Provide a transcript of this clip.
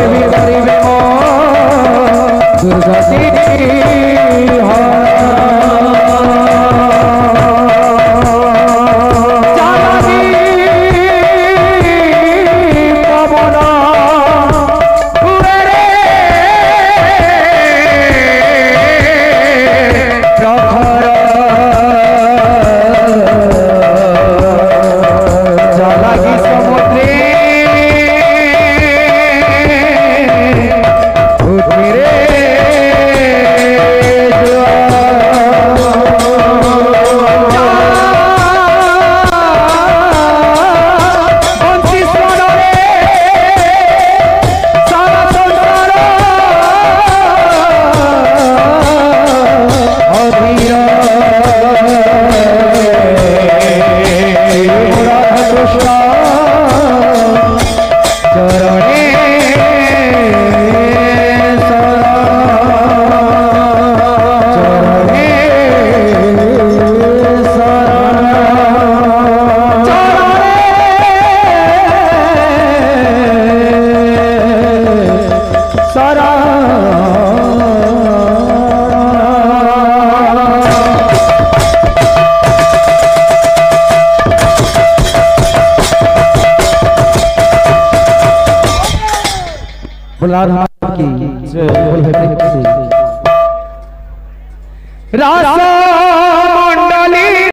देवी हरि विमो दुर्गा बुला की राजा